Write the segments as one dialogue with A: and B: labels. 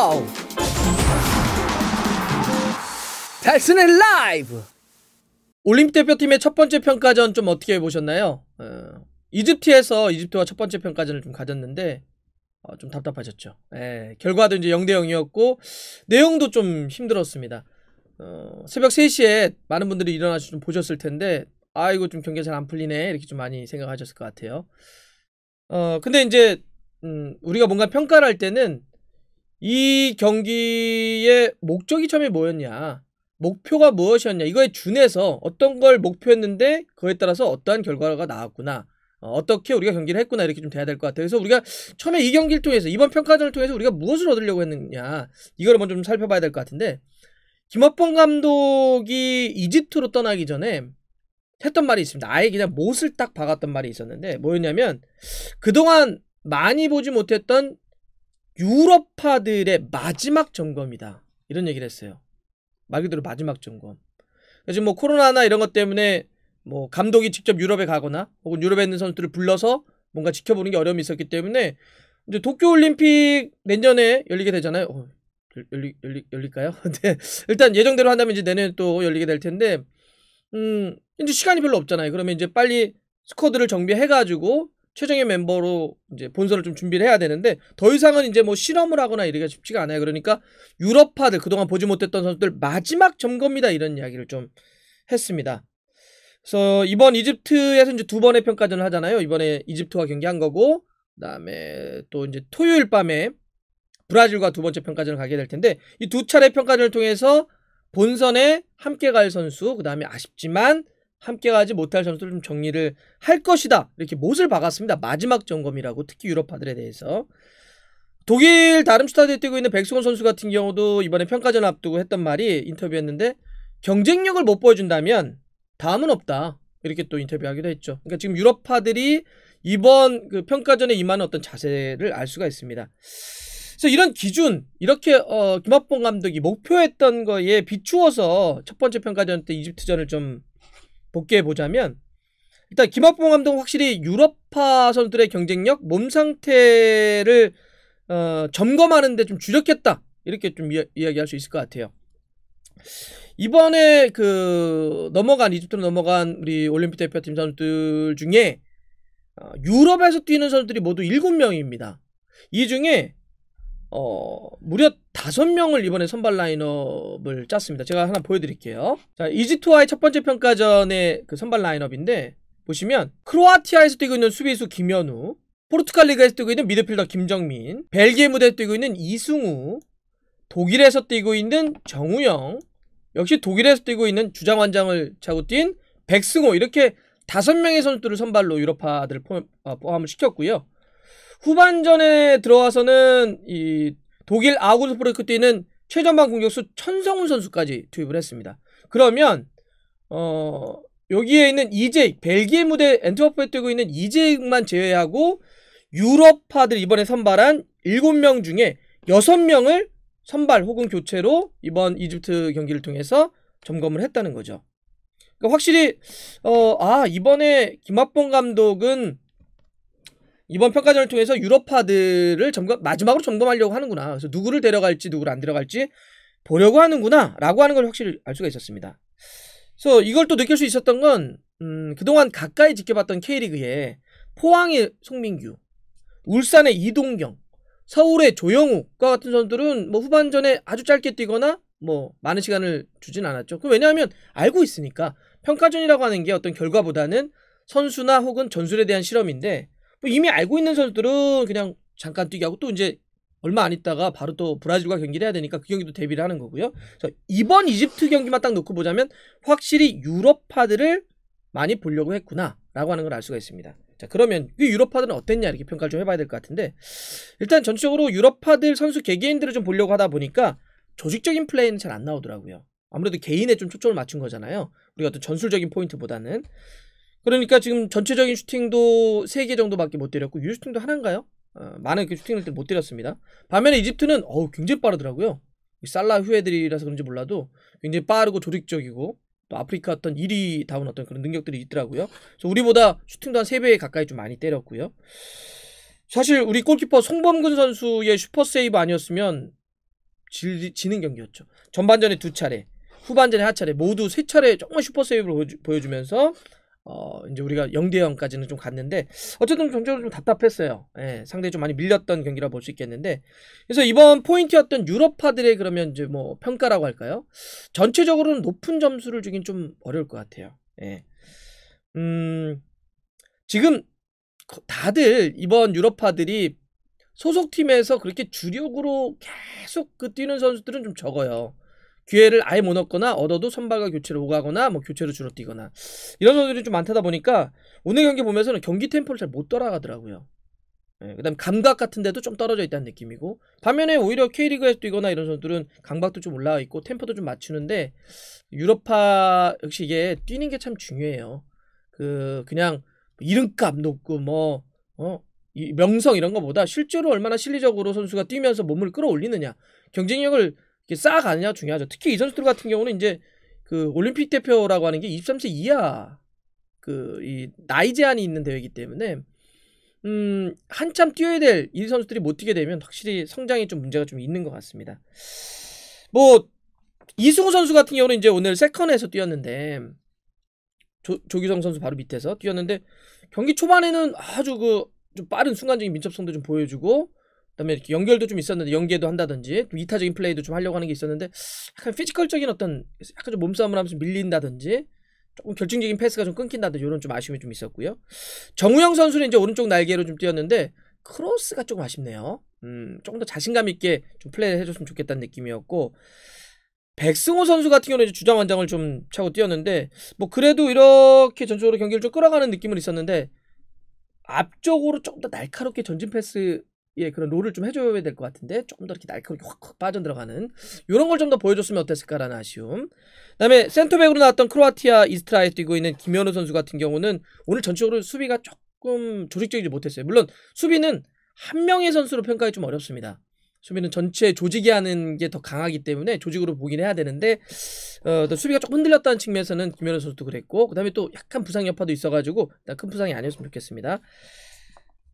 A: Wow! 달수네 라이브! 올림픽 대표팀의 첫 번째 평가전 좀 어떻게 보셨나요? 어, 이집트에서 이집트와 첫 번째 평가전을 좀 가졌는데 어, 좀 답답하셨죠. 예, 결과도 이제 0대 0이었고 내용도 좀 힘들었습니다. 어, 새벽 3시에 많은 분들이 일어나서 좀 보셨을 텐데 아 이거 좀 경기가 잘 안 풀리네 이렇게 좀 많이 생각하셨을 것 같아요. 어 근데 이제 음, 우리가 뭔가 평가를 할 때는 이 경기의 목적이 처음에 뭐였냐 목표가 무엇이었냐 이거에 준해서 어떤 걸 목표했는데 그에 따라서 어떠한 결과가 나왔구나 어, 떻게 우리가 경기를 했구나 이렇게 좀 돼야 될 것 같아요. 그래서 우리가 처음에 이 경기를 통해서 이번 평가전을 통해서 우리가 무엇을 얻으려고 했느냐 이거를 먼저 좀 살펴봐야 될 것 같은데 김학범 감독이 이집트로 떠나기 전에 했던 말이 있습니다. 아예 그냥 못을 딱 박았던 말이 있었는데 뭐였냐면 그동안 많이 보지 못했던 유럽파들의 마지막 점검이다. 이런 얘기를 했어요. 말 그대로 마지막 점검. 지금 뭐 코로나나 이런 것 때문에 뭐 감독이 직접 유럽에 가거나 혹은 유럽에 있는 선수들을 불러서 뭔가 지켜보는 게 어려움이 있었기 때문에 이제 도쿄올림픽 내년에 열리게 되잖아요. 어, 열리, 열리, 열릴까요? 네. 일단 예정대로 한다면 이제 내년에 또 열리게 될 텐데, 음, 이제 시간이 별로 없잖아요. 그러면 이제 빨리 스쿼드를 정비해가지고 최종의 멤버로 이제 본선을 좀 준비를 해야 되는데 더 이상은 이제 뭐 실험을 하거나 이러기가 쉽지가 않아요. 그러니까 유럽파들 그동안 보지 못했던 선수들 마지막 점검이다 이런 이야기를 좀 했습니다. 그래서 이번 이집트에서 이제 두 번의 평가전을 하잖아요. 이번에 이집트와 경기한 거고 그다음에 또 이제 토요일 밤에 브라질과 두 번째 평가전을 가게 될 텐데 이 두 차례 평가전을 통해서 본선에 함께 갈 선수 그다음에 아쉽지만 함께 가지 못할 선수를 좀 정리를 할 것이다. 이렇게 못을 박았습니다. 마지막 점검이라고 특히 유럽파들에 대해서. 독일 다름슈타드에 뛰고 있는 백승원 선수 같은 경우도 이번에 평가전 앞두고 했던 말이 인터뷰였는데 경쟁력을 못 보여준다면 다음은 없다. 이렇게 또 인터뷰하기도 했죠. 그러니까 지금 유럽파들이 이번 그 평가전에 임하는 어떤 자세를 알 수가 있습니다. 그래서 이런 기준 이렇게 어, 김학봉 감독이 목표했던 거에 비추어서 첫 번째 평가전 때 이집트전을 좀 복귀해 보자면 일단 김학봉 감독은 확실히 유럽파 선수들의 경쟁력, 몸 상태를 어, 점검하는데 좀 주력했다 이렇게 좀 이야, 이야 기할 수 있을 것 같아요. 이번에 그 넘어간 이집트로 넘어간 우리 올림픽 대표팀 선수들 중에 어, 유럽에서 뛰는 선수들이 모두 7명입니다. 이 중에 어, 무려 다섯 명을 이번에 선발 라인업을 짰습니다. 제가 하나 보여드릴게요. 자, 이집트와의 첫 번째 평가전의 그 선발 라인업인데 보시면 크로아티아에서 뛰고 있는 수비수 김현우, 포르투갈 리그에서 뛰고 있는 미드필더 김정민, 벨기에 무대에 뛰고 있는 이승우, 독일에서 뛰고 있는 정우영, 역시 독일에서 뛰고 있는 주장원장을 차고 뛴 백승호 이렇게 다섯 명의 선수들을 선발로 유럽파들을 어, 포함 을 시켰고요. 후반전에 들어와서는 이 독일 아우그스부르크 뛰는 최전방 공격수 천성훈 선수까지 투입을 했습니다. 그러면 어 여기에 있는 이제 벨기에 무대 엔트워프에 뛰고 있는 이재익만 제외하고 유럽파들 이번에 선발한 7명 중에 6명을 선발 혹은 교체로 이번 이집트 경기를 통해서 점검을 했다는 거죠. 그러니까 확실히 어, 아 이번에 김학봉 감독은 이번 평가전을 통해서 유럽파들을 점검, 마지막으로 점검하려고 하는구나. 그래서 누구를 데려갈지 누구를 안 데려갈지 보려고 하는구나. 라고 하는 걸 확실히 알 수가 있었습니다. 그래서 이걸 또 느낄 수 있었던 건, 음, 그동안 가까이 지켜봤던 K리그에 포항의 송민규, 울산의 이동경, 서울의 조영욱과 같은 선수들은 뭐 후반전에 아주 짧게 뛰거나 뭐 많은 시간을 주진 않았죠. 그 왜냐하면 알고 있으니까 평가전이라고 하는 게 어떤 결과보다는 선수나 혹은 전술에 대한 실험인데 뭐 이미 알고 있는 선수들은 그냥 잠깐 뛰게 하고 또 이제 얼마 안 있다가 바로 또 브라질과 경기를 해야 되니까 그 경기도 대비를 하는 거고요. 이번 이집트 경기만 딱 놓고 보자면 확실히 유럽파들을 많이 보려고 했구나라고 하는 걸 알 수가 있습니다. 자 그러면 그 유럽파들은 어땠냐 이렇게 평가를 좀 해봐야 될 것 같은데 일단 전체적으로 유럽파들 선수 개개인들을 좀 보려고 하다 보니까 조직적인 플레이는 잘 안 나오더라고요. 아무래도 개인에 좀 초점을 맞춘 거잖아요. 우리가 어떤 전술적인 포인트보다는 그러니까 지금 전체적인 슈팅도 3개 정도밖에 못 때렸고 유슈팅도 하나인가요? 어, 많은 그 슈팅을 못 때렸습니다. 반면에 이집트는 어우 굉장히 빠르더라고요. 살라 후예들이라서 그런지 몰라도 굉장히 빠르고 조직적이고 또 아프리카 어떤 1위다운 어떤 그런 능력들이 있더라고요. 그래서 우리보다 슈팅도 한 3배 가까이 좀 많이 때렸고요. 사실 우리 골키퍼 송범근 선수의 슈퍼 세이브 아니었으면 지, 지는 경기였죠. 전반전에 두 차례, 후반전에 한 차례 모두 세 차례 정말 슈퍼 세이브를 보여주, 면서 어, 이제 우리가 0대 0까지는 좀 갔는데 어쨌든 전적으로 좀 답답했어요. 예, 상당히 좀 많이 밀렸던 경기라 볼 수 있겠는데 그래서 이번 포인트였던 유럽파들의 그러면 이제 뭐 평가라고 할까요? 전체적으로는 높은 점수를 주긴 좀 어려울 것 같아요. 예. 음, 지금 다들 이번 유럽파들이 소속팀에서 그렇게 주력으로 계속 그 뛰는 선수들은 좀 적어요. 기회를 아예 못 얻거나 얻어도 선발과 교체를 오가거나 뭐 교체로 주로 뛰거나 이런 선수들이 좀 많다 보니까 오늘 경기 보면서는 경기 템포를 잘 못 따라가더라고요. 예, 그다음 감각 같은 데도 좀 떨어져 있다는 느낌이고 반면에 오히려 K리그에서 뛰거나 이런 선수들은 감각도 좀 올라와 있고 템포도 좀 맞추는데 유럽파 역시 이게 뛰는 게 참 중요해요. 그 그냥 이름값 높고 뭐 어, 이 명성 이런 것보다 실제로 얼마나 실리적으로 선수가 뛰면서 몸을 끌어올리느냐 경쟁력을 쌓아가느냐 중요하죠. 특히 이 선수들 같은 경우는 이제 그 올림픽 대표라고 하는 게 23세 이하 그 이 나이 제한이 있는 대회이기 때문에 음 한참 뛰어야 될 이 선수들이 못 뛰게 되면 확실히 성장에 좀 문제가 좀 있는 것 같습니다. 뭐 이승우 선수 같은 경우는 이제 오늘 second에서 뛰었는데 조, 조규성 선수 바로 밑에서 뛰었는데 경기 초반에는 아주 그 좀 빠른 순간적인 민첩성도 좀 보여주고 그다음에 이렇게 연결도 좀 있었는데 연계도 한다든지 좀 이타적인 플레이도 좀 하려고 하는 게 있었는데 약간 physical적인 어떤 약간 좀 몸싸움을 하면서 밀린다든지 조금 결정적인 패스가 좀 끊긴다든지 이런 좀 아쉬움이 좀 있었고요. 정우영 선수는 이제 오른쪽 날개로 좀 뛰었는데 크로스가 조금 아쉽네요. 음, 조금 더 자신감 있게 좀 플레이를 해줬으면 좋겠다는 느낌이었고 백승호 선수 같은 경우는 이제 주장 완장을 좀 차고 뛰었는데 뭐 그래도 이렇게 전적으로 경기를 좀 끌어가는 느낌은 있었는데 앞쪽으로 조금 더 날카롭게 전진 패스 의 그런 롤을 좀 해줘야 될 것 같은데 조금 더 이렇게 날카롭게 확확 빠져들어가는 이런 걸 좀 더 보여줬으면 어땠을까라는 아쉬움. 그다음에 센터백으로 나왔던 크로아티아 이스트라에 뛰고 있는 김현우 선수 같은 경우는 오늘 전적으로 수비가 조금 조직적이지 못했어요. 물론 수비는 한 명의 선수로 평가하기 좀 어렵습니다. 수비는 전체 조직이 하는 게 더 강하기 때문에 조직으로 보긴 해야 되는데 어, 수비가 조금 흔들렸다는 측면에서는 김현우 선수도 그랬고 그 다음에 또 약간 부상 여파도 있어가지고 큰 부상이 아니었으면 좋겠습니다.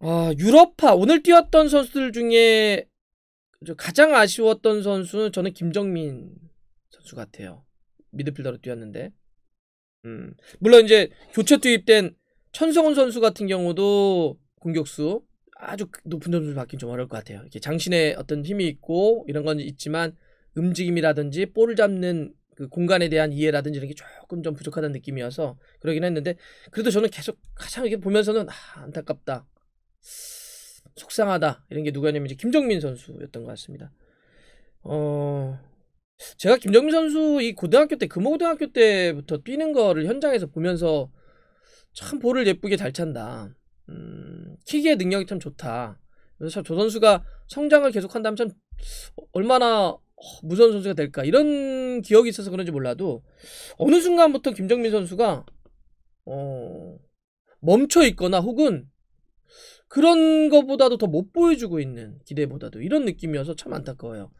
A: 아, 유럽파 오늘 뛰었던 선수들 중에 가장 아쉬웠던 선수는 저는 김정민 선수 같아요. 미드필더로 뛰었는데 음, 물론 이제 교체 투입된 천성훈 선수 같은 경우도 공격수 아주 높은 점수를 받긴 좀 어려울 것 같아요. 이렇게 장신의 어떤 힘이 있고 이런 건 있지만 움직임이라든지 볼을 잡는 그 공간에 대한 이해라든지 이런 게 조금 좀 부족하다는 느낌이어서 그러긴 했는데 그래도 저는 계속 가장 이렇게 보면서는 아, 안타깝다. 속상하다. 이런 게 누구였냐면 이제 김정민 선수였던 것 같습니다. 어, 제가 김정민 선수 이 고등학교 때, 금호고등학교 때부터 뛰는 거를 현장에서 보면서 참 볼을 예쁘게 잘 찬다. 음, 킥의 능력이 참 좋다. 그래서 참조 선수가 성장을 계속한다면 참 얼마나 무서운 선수가 될까 이런 기억이 있어서 그런지 몰라도 어느 순간부터 김정민 선수가 어, 멈춰 있거나 혹은 그런 것보다도 더 못 보여주고 있는 기대보다도 이런 느낌이어서 참 안타까워요.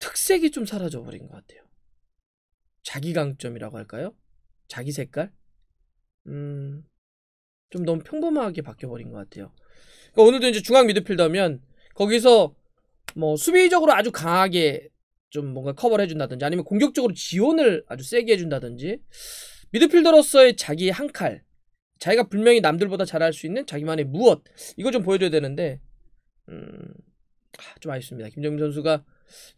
A: 특색이 좀 사라져 버린 것 같아요. 자기 강점이라고 할까요? 자기 색깔? 음, 좀 너무 평범하게 바뀌어버린 것 같아요. 그러니까 오늘도 이제 중앙 미드필더면 거기서 뭐 수비적으로 아주 강하게 좀 뭔가 커버를 해준다든지 아니면 공격적으로 지원을 아주 세게 해준다든지 미드필더로서의 자기 한 칼, 자기가 분명히 남들보다 잘할 수 있는 자기만의 무엇 이거 좀 보여줘야 되는데 음, 좀 아쉽습니다. 김정민 선수가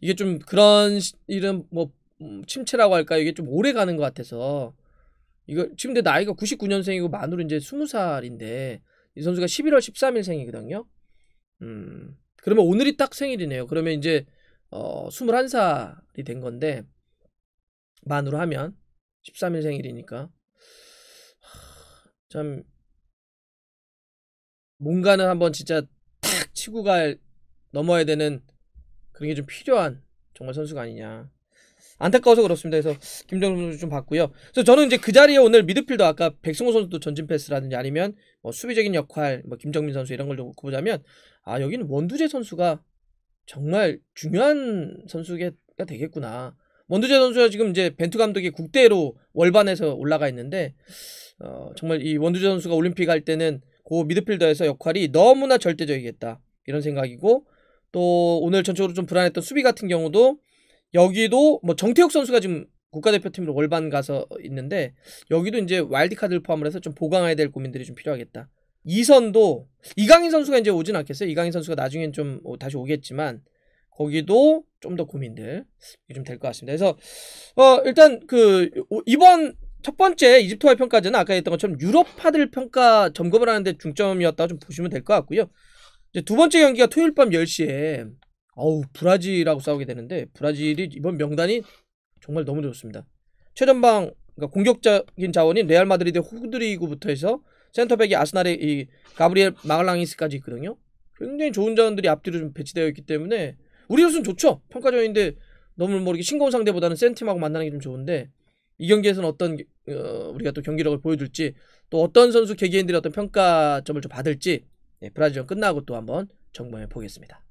A: 이게 좀 그런 이런 뭐 음, 침체라고 할까요? 이게 좀 오래 가는 것 같아서 이거 지금 내 나이가 99년생이고 만으로 이제 20살인데 이 선수가 11월 13일 생이거든요. 음. 그러면 오늘이 딱 생일이네요. 그러면 이제 어 21살이 된 건데 만으로 하면 13일 생일이니까 참 뭔가는 한번 진짜 탁 치고 갈 넘어야 되는 그런 게 좀 필요한 정말 선수가 아니냐. 안타까워서 그렇습니다. 그래서 김정우 선수 좀 봤고요. 그래서 저는 이제 그 자리에 오늘 미드필더 아까 백승호 선수도 전진 패스라든지 아니면 뭐 수비적인 역할, 뭐 김정민 선수 이런 걸 놓고 보자면 아 여기는 원두재 선수가 정말 중요한 선수가 되겠구나. 원두재 선수가 지금 이제 벤투 감독이 국대로 월반에서 올라가 있는데 어, 정말 이 원두재 선수가 올림픽 할 때는 그 미드필더에서 역할이 너무나 절대적이겠다 이런 생각이고 또 오늘 전적으로 좀 불안했던 수비 같은 경우도 여기도 뭐 정태욱 선수가 지금 국가대표팀으로 월반 가서 있는데 여기도 이제 와일드카드를 포함을 해서 좀 보강해야 될 고민들이 좀 필요하겠다. 이선도 이강인 선수가 이제 오진 않겠어요. 이강인 선수가 나중엔 좀 다시 오겠지만 거기도 좀 더 고민들 좀 될 것 같습니다. 그래서 어 일단 그 이번 첫 번째 이집트와의 평가전은 아까 했던 것처럼 유럽파들 평가 점검을 하는데 중점이었다고 좀 보시면 될 것 같고요. 이제 두 번째 경기가 토요일 밤 10시에 어우 브라질하고 싸우게 되는데 브라질이 이번 명단이 정말 너무 좋습니다. 최전방 그러니까 공격적인 자원인 레알 마드리드 호드리구부터 해서 센터백이 아스날의 이 가브리엘 마갈랑이스까지 있거든요. 굉장히 좋은 자원들이 앞뒤로 좀 배치되어 있기 때문에 우리로서는 좋죠. 평가전인데 너무 모르게 싱거운 상대보다는 센 팀하고 만나는 게 좀 좋은데 이 경기에서는 어떤 어, 우리가 또 경기력을 보여줄지 또 어떤 선수 개개인들이 어떤 평가점을 좀 받을지 네, 브라질전 끝나고 또 한번 점검해 보겠습니다.